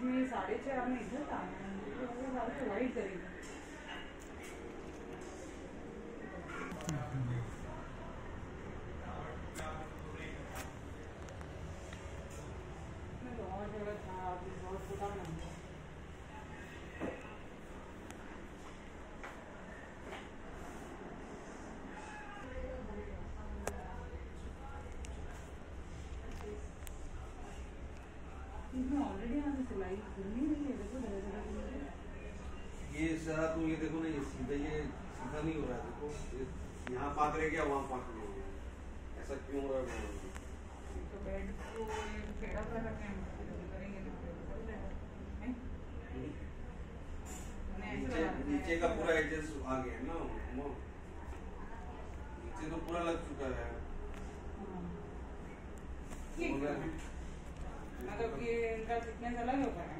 Business आड़े चढ़ने इधर आना इसमें ऑलरेडी यहाँ सिलाई करनी नहीं है देखो जगह जगह ये सारा तुम ये देखो ना ये सीधा ये सीधा नहीं हो रहा है देखो यहाँ पाक रह गया वहाँ पाक नहीं हो गया ऐसा क्यों हो रहा है तो बेड को कर रखे हैं करेंगे तो नीचे। नीचे का पूरा एडजस्ट आ गया है ना वो नीचे तो पूरा लग चुका है। हाँ। है। मतलब कि इनका थिकनेस अलग होता है।